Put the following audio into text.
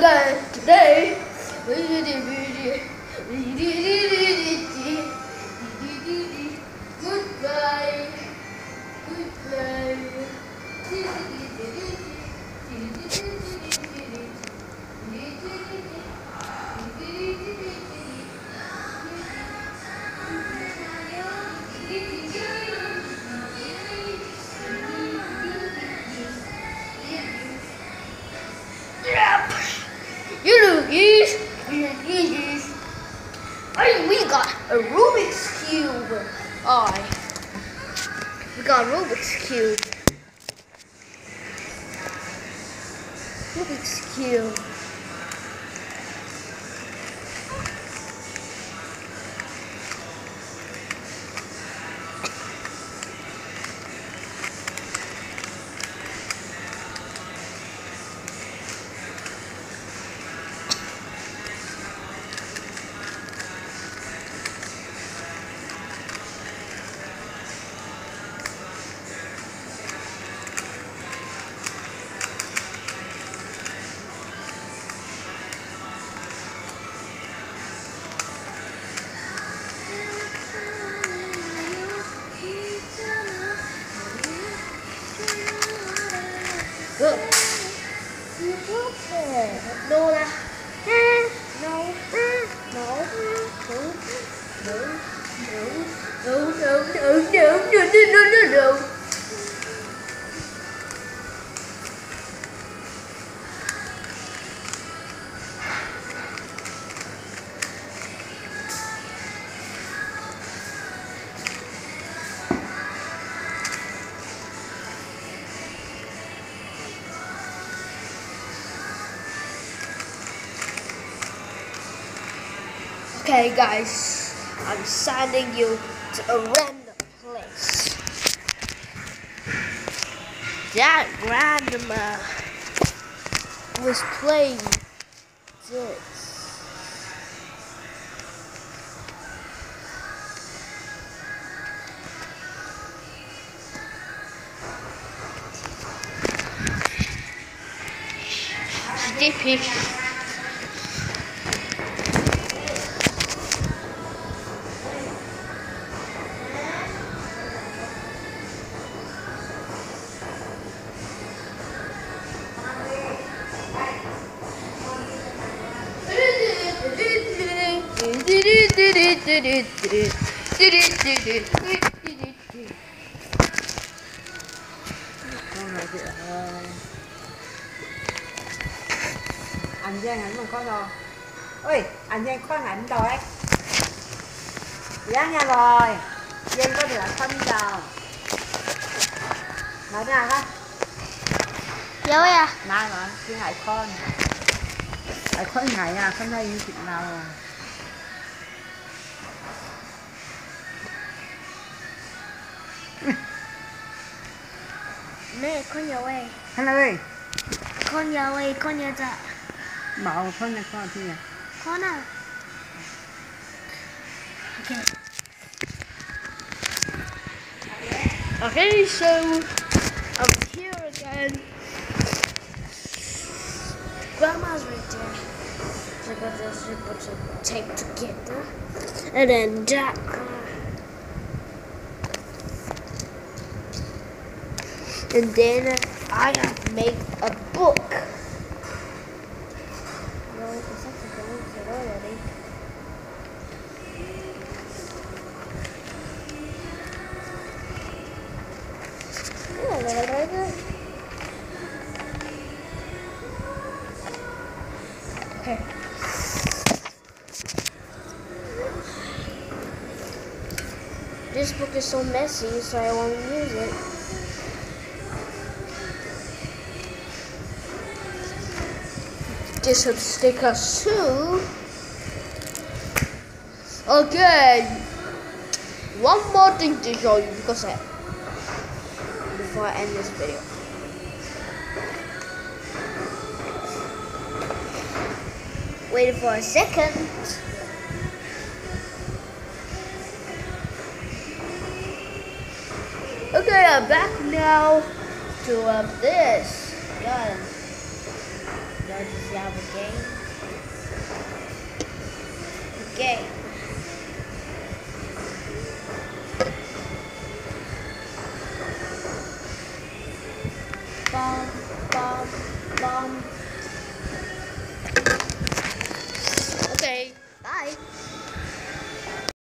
guys, today we did video Rubik's cube. Alright. We got Rubik's cube. Rubik's cube. Go. No là. No. No. Đúng. Đúng. Đúng. Đúng. Đúng. Đúng. Đúng. Đúng. Đúng. Đúng. Đúng. Đúng. Okay, guys, I'm sending you to a random place. That grandma uh, was playing this. Này ờ, anh Giang ảnh mà có rồi ơi anh Giang có ảnh rồi giá nha rồi Giang có được phân giờ nói ra ha Dấu à? nay mà cái ngày con ngày con ngày à con đây chuyện nào à 没，Konya Okay, so I'm here again. Grandma's right there. So I got this bit to tape together. And then Jack And then I have to make a book. Okay. This book is so messy, so I won't use it. Get some stickers too. Okay. One more thing to show you because I before I end this video. Wait for a second. Okay, I'm back now to um, this wanted game. Okay. Bum, bum, bum. Okay. Bye.